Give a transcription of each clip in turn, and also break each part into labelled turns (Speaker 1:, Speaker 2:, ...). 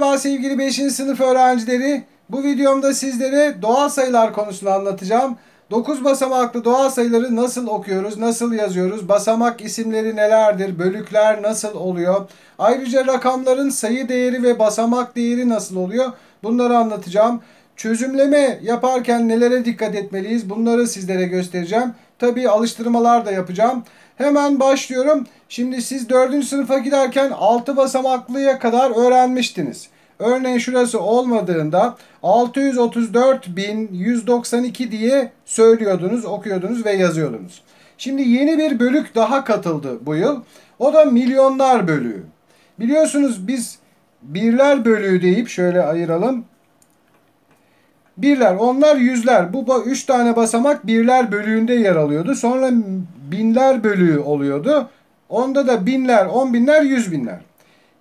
Speaker 1: Merhaba sevgili 5. sınıf öğrencileri. Bu videomda sizlere doğal sayılar konusunu anlatacağım. 9 basamaklı doğal sayıları nasıl okuyoruz, nasıl yazıyoruz, basamak isimleri nelerdir, bölükler nasıl oluyor, ayrıca rakamların sayı değeri ve basamak değeri nasıl oluyor bunları anlatacağım. Çözümleme yaparken nelere dikkat etmeliyiz bunları sizlere göstereceğim. Tabii alıştırmalar da yapacağım. Hemen başlıyorum. Şimdi siz 4. sınıfa giderken 6 basamaklıya kadar öğrenmiştiniz. Örneğin şurası olmadığında 634.192 diye söylüyordunuz, okuyordunuz ve yazıyordunuz. Şimdi yeni bir bölük daha katıldı bu yıl. O da milyonlar bölüğü. Biliyorsunuz biz birler bölüğü deyip şöyle ayıralım. Birler, onlar yüzler. Bu üç tane basamak birler bölüğünde yer alıyordu. Sonra binler bölüğü oluyordu. Onda da binler, on binler, yüz binler.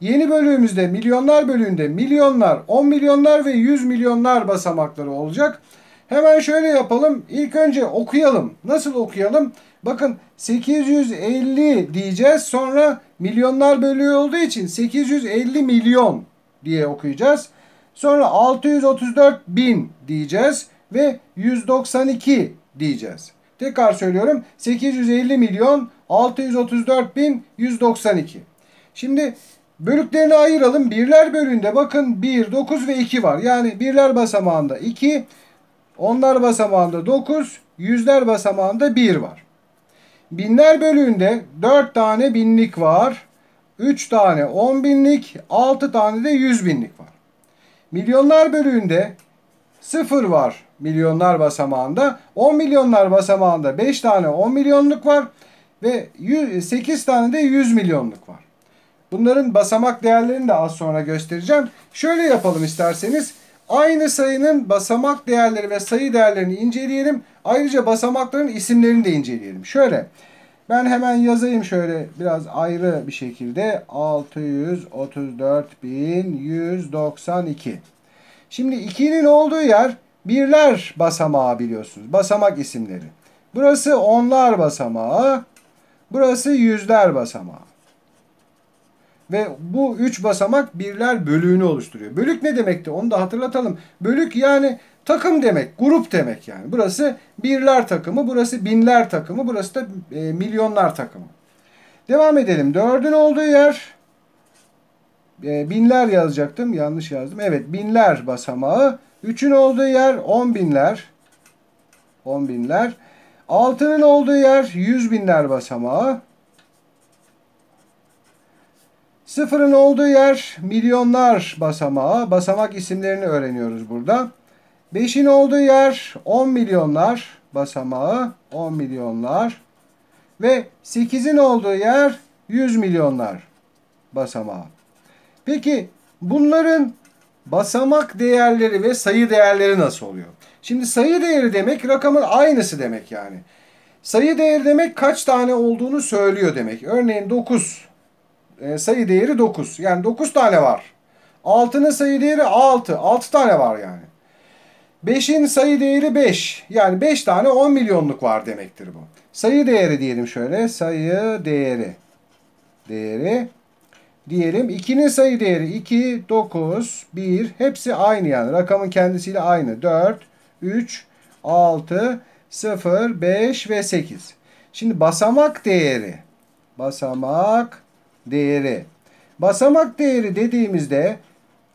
Speaker 1: Yeni bölüğümüzde milyonlar bölüğünde milyonlar, on milyonlar ve yüz milyonlar basamakları olacak. Hemen şöyle yapalım. İlk önce okuyalım. Nasıl okuyalım? Bakın 850 diyeceğiz. Sonra milyonlar bölüğü olduğu için 850 milyon diye okuyacağız. Sonra 634 bin diyeceğiz ve 192 diyeceğiz. Tekrar söylüyorum 850 milyon 634 bin 192. Şimdi bölüklerini ayıralım. Birler bölüğünde bakın 1, 9 ve 2 var. Yani birler basamağında 2, onlar basamağında 9, yüzler basamağında 1 var. Binler bölüğünde 4 tane binlik var. 3 tane 10 binlik, 6 tane de 100 binlik var. Milyonlar bölüğünde 0 var milyonlar basamağında. 10 milyonlar basamağında 5 tane 10 milyonluk var ve 8 tane de 100 milyonluk var. Bunların basamak değerlerini de az sonra göstereceğim. Şöyle yapalım isterseniz. Aynı sayının basamak değerleri ve sayı değerlerini inceleyelim. Ayrıca basamakların isimlerini de inceleyelim. Şöyle ben hemen yazayım şöyle biraz ayrı bir şekilde. 634.192. Şimdi 2'nin olduğu yer birler basamağı biliyorsunuz. Basamak isimleri. Burası onlar basamağı. Burası yüzler basamağı. Ve bu üç basamak birler bölüğünü oluşturuyor. Bölük ne demekti onu da hatırlatalım. Bölük yani takım demek, grup demek yani. Burası birler takımı, burası binler takımı, burası da e, milyonlar takımı. Devam edelim. Dördün olduğu yer e, binler yazacaktım. Yanlış yazdım. Evet binler basamağı. Üçün olduğu yer on binler. On binler. Altının olduğu yer yüz binler basamağı. Sıfırın olduğu yer milyonlar basamağı. Basamak isimlerini öğreniyoruz burada. Beşin olduğu yer 10 milyonlar basamağı. 10 milyonlar. Ve 8'in olduğu yer 100 milyonlar basamağı. Peki bunların basamak değerleri ve sayı değerleri nasıl oluyor? Şimdi sayı değeri demek rakamın aynısı demek yani. Sayı değeri demek kaç tane olduğunu söylüyor demek. Örneğin 9 e, sayı değeri 9. Yani 9 tane var. 6'nın sayı değeri 6. 6 tane var yani. 5'in sayı değeri 5. Yani 5 tane 10 milyonluk var demektir bu. Sayı değeri diyelim şöyle. Sayı değeri. Değeri. Diyelim 2'nin sayı değeri 2, 9, 1. Hepsi aynı yani. Rakamın kendisiyle aynı. 4, 3, 6, 0, 5 ve 8. Şimdi basamak değeri. Basamak değeri. Basamak değeri dediğimizde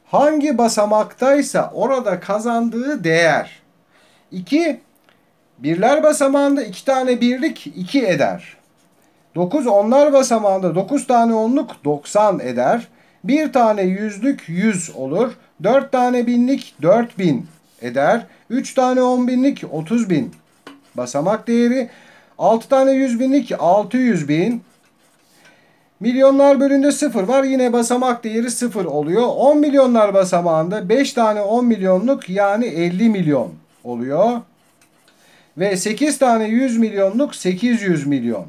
Speaker 1: hangi basamaktaysa orada kazandığı değer. 2 birler basamağında 2 tane birlik 2 eder. 9 onlar basamağında 9 tane onluk 90 eder. 1 tane yüzlük 100 olur. 4 tane binlik 4000 eder. 3 tane 10 binlik 30 bin. Basamak değeri 6 tane 100 binlik 600 bin. Milyonlar bölünde 0 var. Yine basamak değeri 0 oluyor. 10 milyonlar basamağında 5 tane 10 milyonluk yani 50 milyon oluyor. Ve 8 tane 100 milyonluk 800 milyon.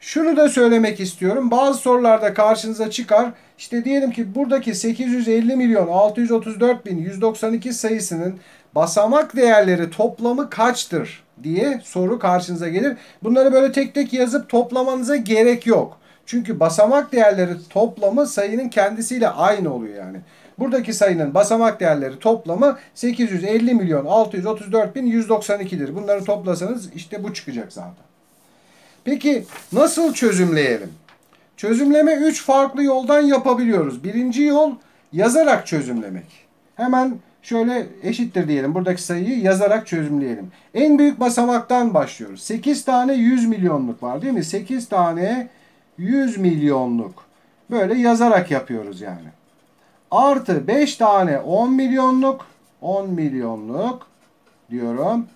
Speaker 1: Şunu da söylemek istiyorum. Bazı sorularda karşınıza çıkar. İşte diyelim ki buradaki 850 milyon 634 bin 192 sayısının basamak değerleri toplamı kaçtır diye soru karşınıza gelir. Bunları böyle tek tek yazıp toplamanıza gerek yok. Çünkü basamak değerleri toplamı sayının kendisiyle aynı oluyor yani. Buradaki sayının basamak değerleri toplamı 850 milyon 634 bin 192'dir. Bunları toplasanız işte bu çıkacak zaten. Peki nasıl çözümleyelim? Çözümleme 3 farklı yoldan yapabiliyoruz. Birinci yol yazarak çözümlemek. Hemen şöyle eşittir diyelim. Buradaki sayıyı yazarak çözümleyelim. En büyük basamaktan başlıyoruz. 8 tane 100 milyonluk var değil mi? 8 tane 100 milyonluk. Böyle yazarak yapıyoruz yani. Artı 5 tane 10 milyonluk. 10 milyonluk diyorum.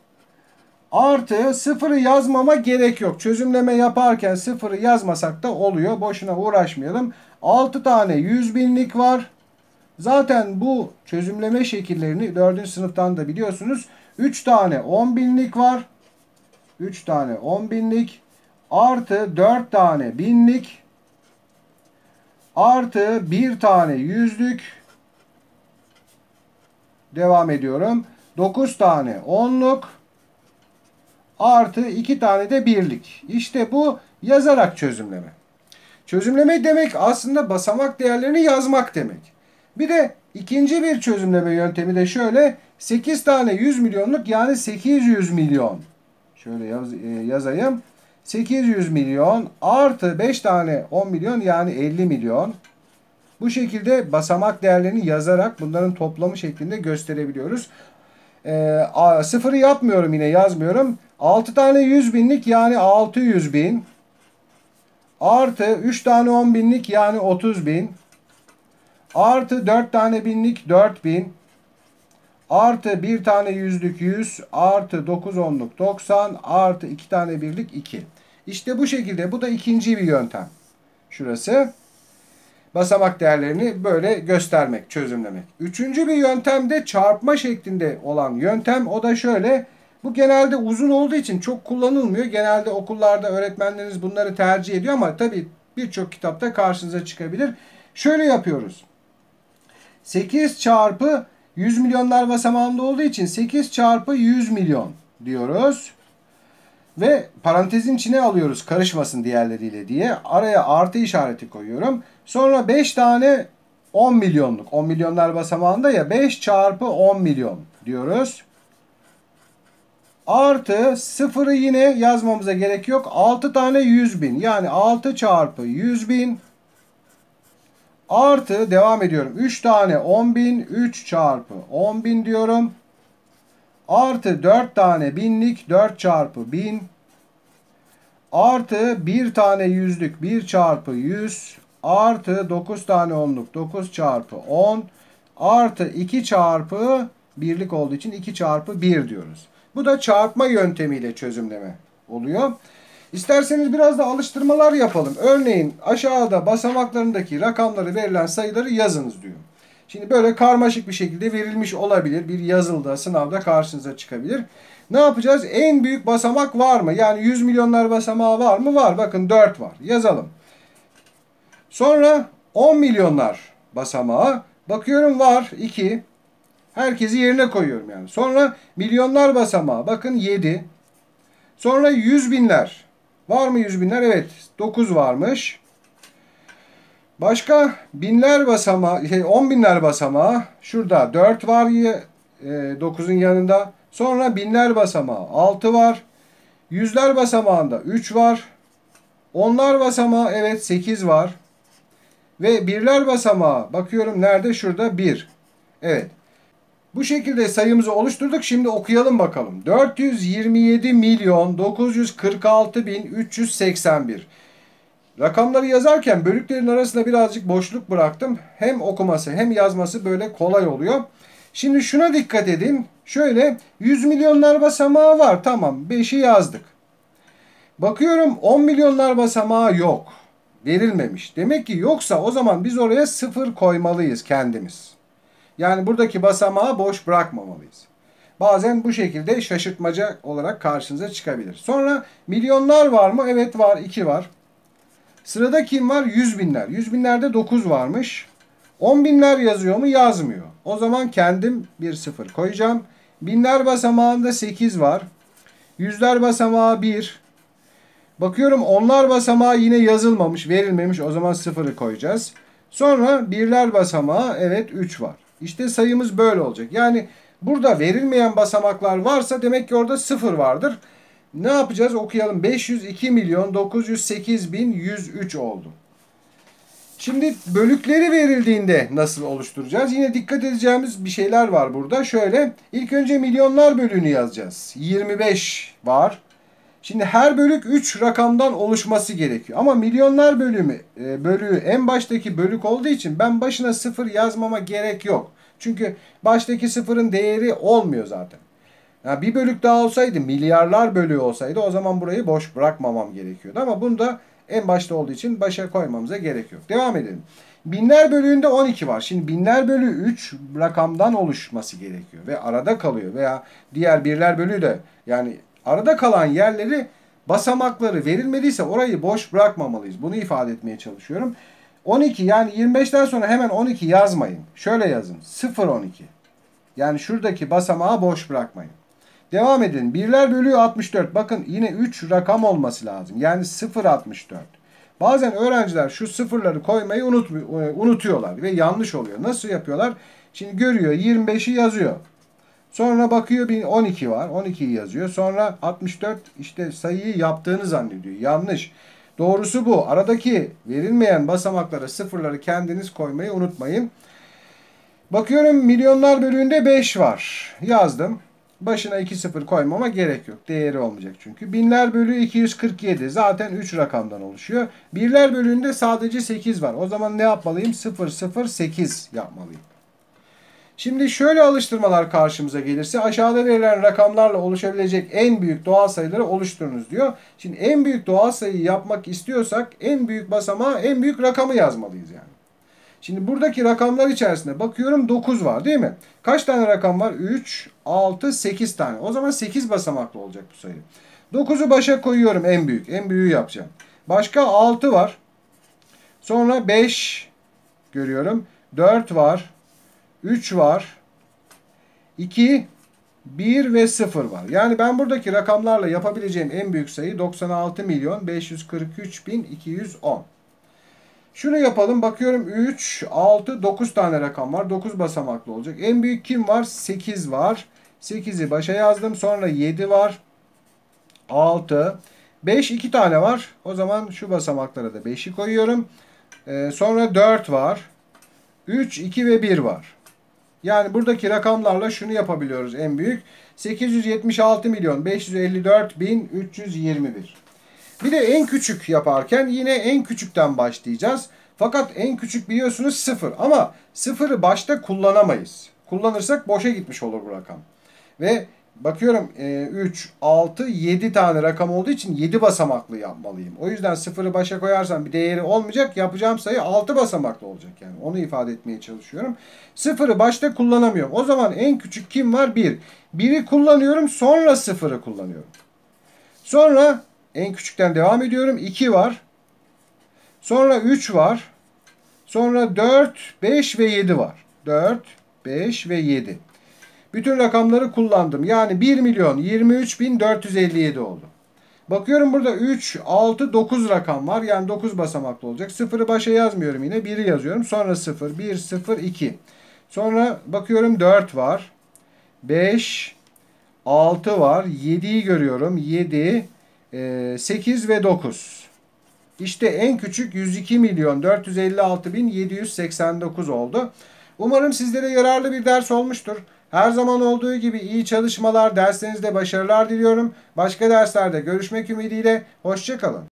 Speaker 1: Artı sıfırı yazmama gerek yok. Çözümleme yaparken sıfırı yazmasak da oluyor. Boşuna uğraşmayalım. 6 tane 100 binlik var. Zaten bu çözümleme şekillerini 4. sınıftan da biliyorsunuz. 3 tane 10 binlik var. 3 tane 10 binlik. Artı 4 tane binlik. Artı 1 tane yüzlük. Devam ediyorum. 9 tane onluk. Artı 2 tane de birlik. İşte bu yazarak çözümleme. Çözümleme demek aslında basamak değerlerini yazmak demek. Bir de ikinci bir çözümleme yöntemi de şöyle. 8 tane 100 milyonluk yani 800 milyon. Şöyle yaz, e, yazayım. 800 milyon artı 5 tane 10 milyon yani 50 milyon. Bu şekilde basamak değerlerini yazarak bunların toplamı şeklinde gösterebiliyoruz. E, sıfırı yapmıyorum yine yazmıyorum. 6 tane 100 binlik yani 600 bin. Artı 3 tane 10 binlik yani 30 bin. Artı 4 tane binlik 4000. Artı 1 tane yüzlük 100. Artı 9 onluk 90. Artı 2 tane birlik 2. İşte bu şekilde. Bu da ikinci bir yöntem. Şurası. Basamak değerlerini böyle göstermek, çözümlemek. Üçüncü bir yöntem de çarpma şeklinde olan yöntem. O da şöyle. Bu genelde uzun olduğu için çok kullanılmıyor. Genelde okullarda öğretmenleriniz bunları tercih ediyor ama tabii birçok kitapta karşınıza çıkabilir. Şöyle yapıyoruz. 8 çarpı 100 milyonlar basamağında olduğu için 8 çarpı 100 milyon diyoruz. Ve parantezin içine alıyoruz karışmasın diğerleriyle diye. Araya artı işareti koyuyorum. Sonra 5 tane 10 milyonluk. 10 milyonlar basamağında ya 5 çarpı 10 milyon diyoruz. Artı sıfırı yine yazmamıza gerek yok. 6 tane 100 bin. Yani 6 çarpı 100 bin Artı devam ediyorum. 3 tane 10.000 3 çarpı 10.000 diyorum. Artı 4 tane binlik 4 çarpı 1000. Artı 1 tane yüzlük 1 çarpı 100. Artı 9 tane onluk 9 çarpı 10. Artı 2 çarpı birlik olduğu için 2 çarpı 1 diyoruz. Bu da çarpma yöntemiyle çözümleme oluyor. İsterseniz biraz da alıştırmalar yapalım. Örneğin aşağıda basamaklarındaki rakamları verilen sayıları yazınız diyor. Şimdi böyle karmaşık bir şekilde verilmiş olabilir. Bir yazılda, sınavda karşınıza çıkabilir. Ne yapacağız? En büyük basamak var mı? Yani 100 milyonlar basamağı var mı? Var. Bakın 4 var. Yazalım. Sonra 10 milyonlar basamağı. Bakıyorum var 2. Herkesi yerine koyuyorum yani. Sonra milyonlar basamağı. Bakın 7. Sonra 100 binler. Var mı yüz binler? Evet. 9 varmış. Başka binler basamağı, şey 10 binler basamağı. Şurada 4 var ya 9'un e, yanında. Sonra binler basamağı 6 var. Yüzler basamağında 3 var. Onlar basamağı evet 8 var. Ve birler basamağı bakıyorum nerede? Şurada 1. Evet. Bu şekilde sayımızı oluşturduk. Şimdi okuyalım bakalım. 427 milyon 946 bin 381. Rakamları yazarken bölüklerin arasında birazcık boşluk bıraktım. Hem okuması hem yazması böyle kolay oluyor. Şimdi şuna dikkat edin. Şöyle 100 milyonlar basamağı var. Tamam 5'i yazdık. Bakıyorum 10 milyonlar basamağı yok. Verilmemiş. Demek ki yoksa o zaman biz oraya sıfır koymalıyız kendimiz. Yani buradaki basamağı boş bırakmamalıyız. Bazen bu şekilde şaşırtmaca olarak karşınıza çıkabilir. Sonra milyonlar var mı? Evet var. 2 var. Sırada kim var? Yüz binler. Yüz binlerde 9 varmış. 10 binler yazıyor mu? Yazmıyor. O zaman kendim bir sıfır koyacağım. Binler basamağında 8 var. Yüzler basamağı 1. Bakıyorum onlar basamağı yine yazılmamış, verilmemiş. O zaman sıfırı koyacağız. Sonra birler basamağı evet 3 var. İşte sayımız böyle olacak. Yani burada verilmeyen basamaklar varsa demek ki orada sıfır vardır. Ne yapacağız? Okuyalım. 502 milyon 908 bin 103 oldu. Şimdi bölükleri verildiğinde nasıl oluşturacağız? Yine dikkat edeceğimiz bir şeyler var burada. Şöyle ilk önce milyonlar bölüğünü yazacağız. 25 var. Şimdi her bölük 3 rakamdan oluşması gerekiyor. Ama milyonlar bölümü e, bölüğü en baştaki bölük olduğu için ben başına 0 yazmama gerek yok. Çünkü baştaki sıfırın değeri olmuyor zaten. Yani bir bölük daha olsaydı milyarlar bölüğü olsaydı o zaman burayı boş bırakmamam gerekiyordu. Ama bunda en başta olduğu için başa koymamıza gerek yok. Devam edelim. Binler bölüğünde 12 var. Şimdi binler bölüğü 3 rakamdan oluşması gerekiyor. Ve arada kalıyor. Veya diğer birler bölüğü de yani arada kalan yerleri basamakları verilmediyse orayı boş bırakmamalıyız. Bunu ifade etmeye çalışıyorum. 12 yani 25'ten sonra hemen 12 yazmayın. Şöyle yazın. 0 12. Yani şuradaki basamağı boş bırakmayın. Devam edin. Birler bölüğü 64. Bakın yine 3 rakam olması lazım. Yani 0 64. Bazen öğrenciler şu sıfırları koymayı unut, unutuyorlar ve yanlış oluyor. Nasıl yapıyorlar? Şimdi görüyor 25'i yazıyor. Sonra bakıyor 12 var. 12'yi yazıyor. Sonra 64 işte sayıyı yaptığını zannediyor. Yanlış. Doğrusu bu. Aradaki verilmeyen basamaklara sıfırları kendiniz koymayı unutmayın. Bakıyorum milyonlar bölüğünde 5 var. Yazdım. Başına 2 sıfır koymama gerek yok. Değeri olmayacak çünkü. Binler bölüğü 247. Zaten 3 rakamdan oluşuyor. Birler bölüğünde sadece 8 var. O zaman ne yapmalıyım? 0 0 8 yapmalıyım. Şimdi şöyle alıştırmalar karşımıza gelirse aşağıda verilen rakamlarla oluşabilecek en büyük doğal sayıları oluşturunuz diyor. Şimdi en büyük doğal sayıyı yapmak istiyorsak en büyük basamağa en büyük rakamı yazmalıyız. Şimdi buradaki rakamlar içerisinde bakıyorum 9 var değil mi? Kaç tane rakam var? 3, 6, 8 tane. O zaman 8 basamaklı olacak bu sayı. 9'u başa koyuyorum en büyük. En büyüğü yapacağım. Başka 6 var. Sonra 5 görüyorum. 4 var. 3 var. 2, 1 ve 0 var. Yani ben buradaki rakamlarla yapabileceğim en büyük sayı 96 milyon 543 bin 210. Şunu yapalım. Bakıyorum 3, 6, 9 tane rakam var. 9 basamaklı olacak. En büyük kim var? 8 var. 8'i başa yazdım. Sonra 7 var. 6. 5 2 tane var. O zaman şu basamaklara da 5'i koyuyorum. Ee, sonra 4 var. 3, 2 ve 1 var. Yani buradaki rakamlarla şunu yapabiliyoruz en büyük. 876 milyon 554 bin 321. Bir de en küçük yaparken yine en küçükten başlayacağız. Fakat en küçük biliyorsunuz sıfır ama sıfırı başta kullanamayız. Kullanırsak boşa gitmiş olur bu rakam. Ve bakıyorum 3, 6, 7 tane rakam olduğu için 7 basamaklı yapmalıyım. O yüzden sıfırı başa koyarsam bir değeri olmayacak. Yapacağım sayı 6 basamaklı olacak yani. Onu ifade etmeye çalışıyorum. Sıfırı başta kullanamıyorum. O zaman en küçük kim var? 1. 1'i kullanıyorum sonra sıfırı kullanıyorum. Sonra en küçükten devam ediyorum. 2 var. Sonra 3 var. Sonra 4, 5 ve 7 var. 4, 5 ve 7. Bütün rakamları kullandım. Yani 1 milyon 23 bin 457 oldu. Bakıyorum burada 3, 6, 9 rakam var. Yani 9 basamaklı olacak. Sıfırı başa yazmıyorum yine. 1'i yazıyorum. Sonra 0, 1, 0, 2. Sonra bakıyorum 4 var. 5, 6 var. 7'yi görüyorum. 7, 8 ve 9. İşte en küçük 102 milyon 456 bin 789 oldu. Umarım sizlere yararlı bir ders olmuştur. Her zaman olduğu gibi iyi çalışmalar, derslerinizde başarılar diliyorum. Başka derslerde görüşmek ümidiyle. Hoşçakalın.